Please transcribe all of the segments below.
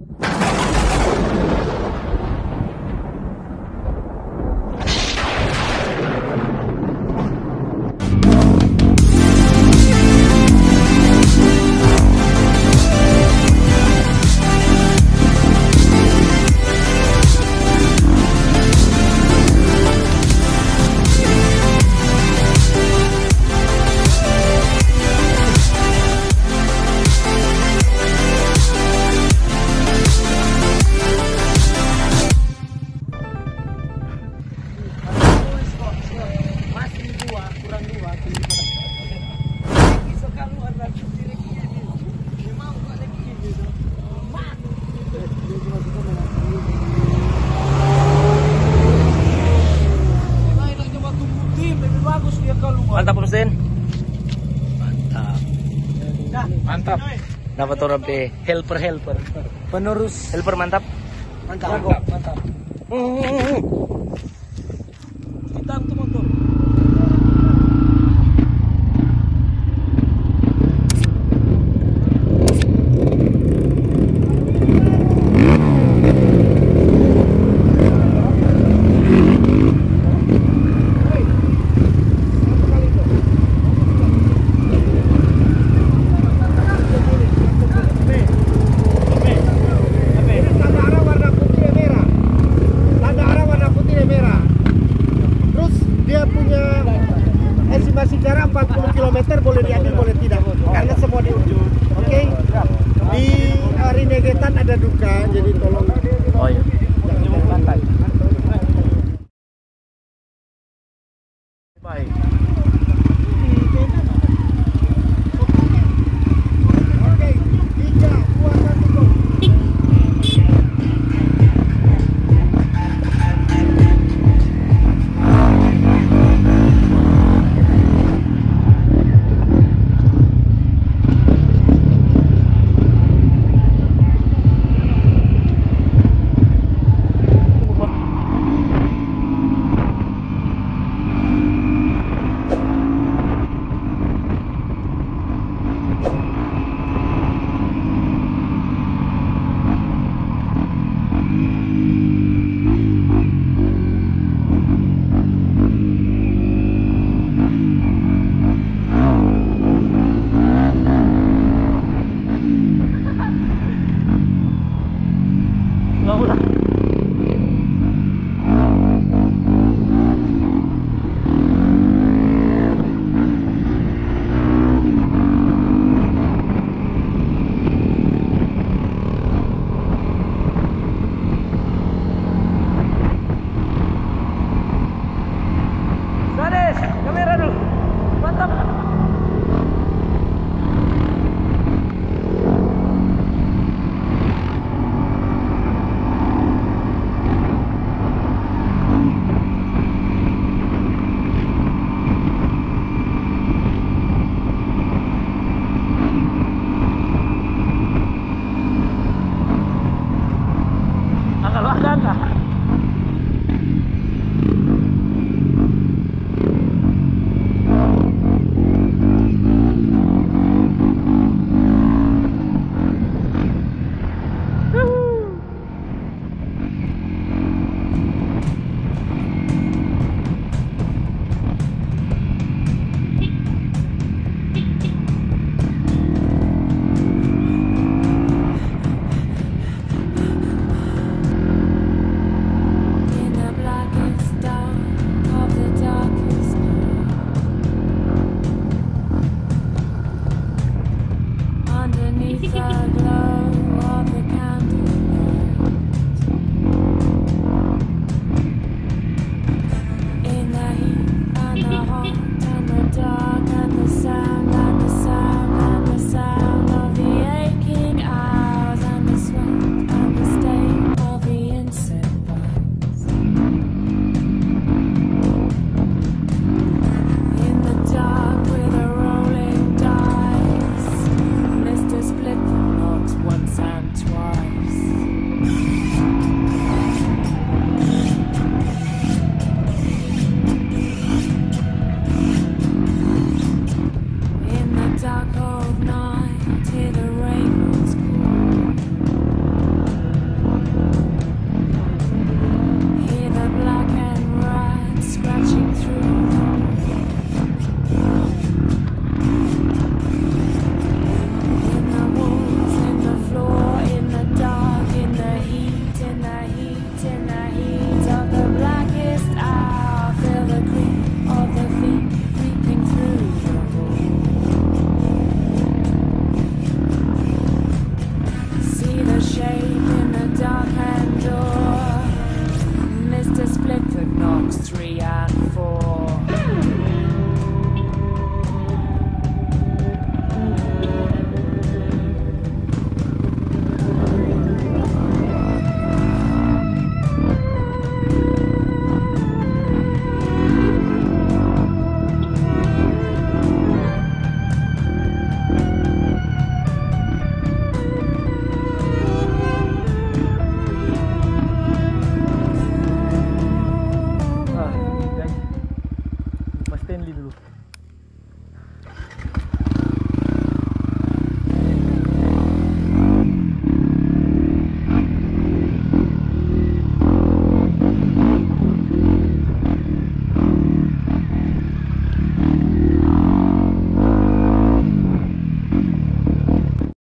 you Dapat orang be helper helper. Penerus. Helper mantap. Mantap. Mantap. mantap. mantap.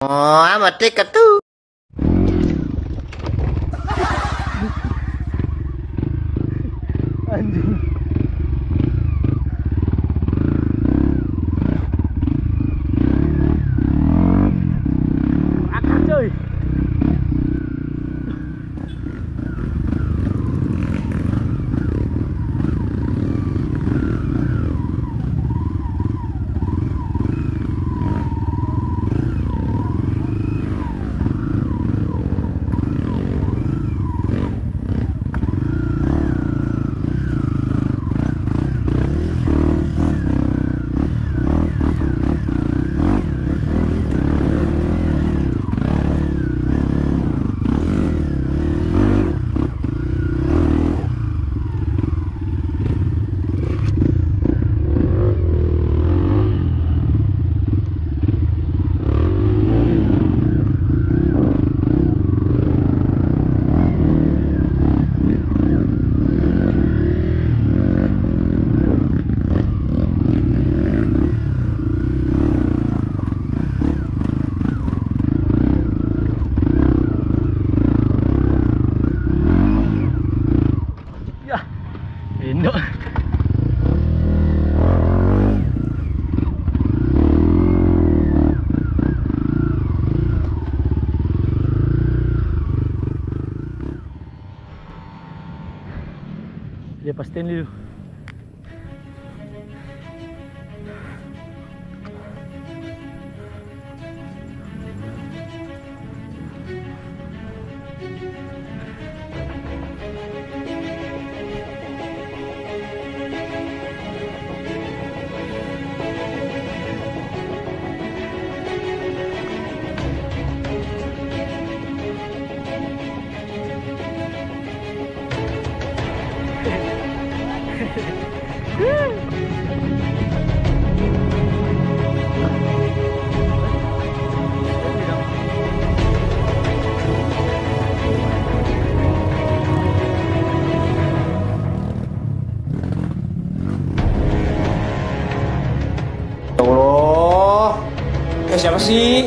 Sama tiket tuh. Anjing. Tenlil 十一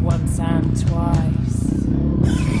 once and twice.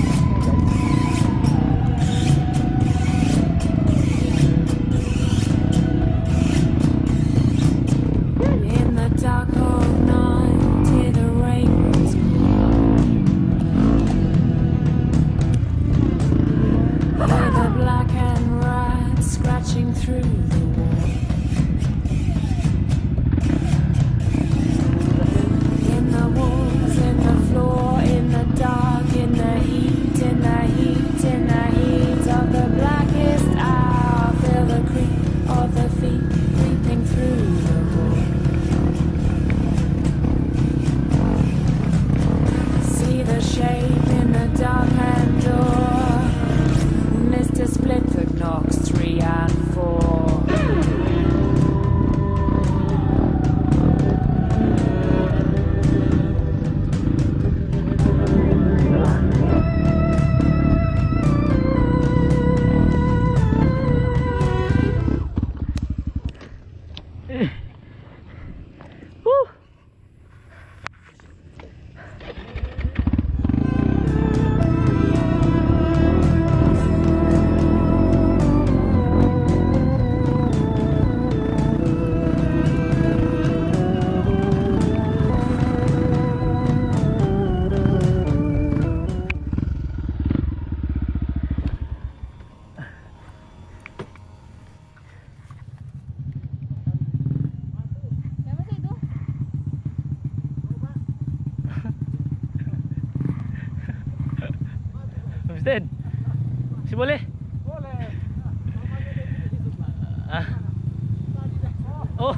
Ah. Oh.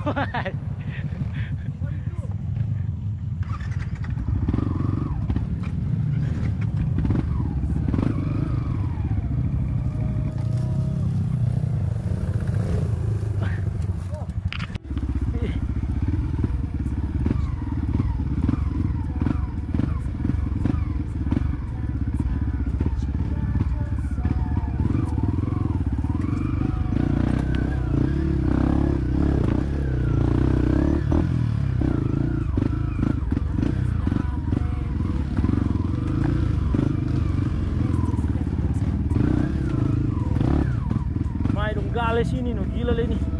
Mai dong gale sini no, gila ini.